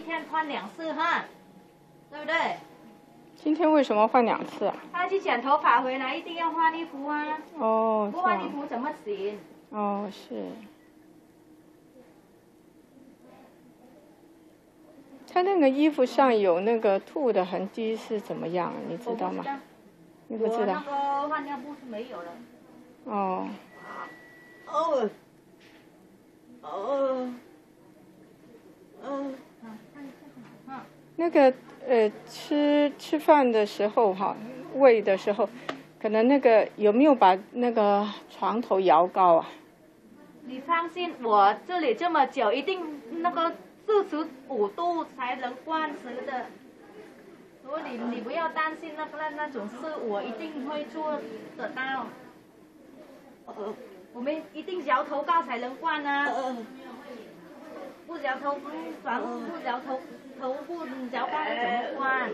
天换两次哈，对不对？今天为什么换两次啊？他去剪头发回来一定要换衣服啊，哦，不。换衣服怎么行？哦，是。他那个衣服上有那个吐的痕迹是怎么样？你知道吗？你不我那知道？个换尿布是没有了。哦，哦，哦，嗯，那个呃，吃吃饭的时候哈，喂的时候，可能那个有没有把那个床头摇高啊？你放心，我这里这么久，一定那个四十五度才能灌食的。所以你你不要担心那个那那种事，我一定会做得到。呃，我们一定摇头高才能灌啊，呃，头不转不摇头头不摇高怎么灌？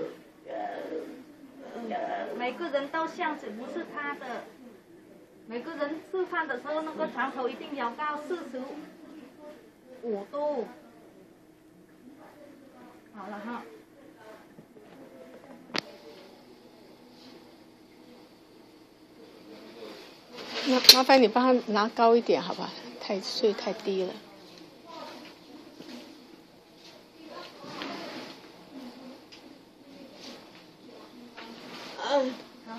每个人都像子，不是他的。每个人吃饭的时候，那个床头一定摇高四十五度。好了哈。麻麻烦你帮他拿高一点，好吧？太睡太低了。嗯，好，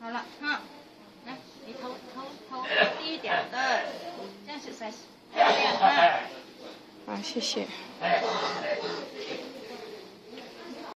好了，哈，来，你头头头低一点的，这样子才漂亮啊。啊，谢谢。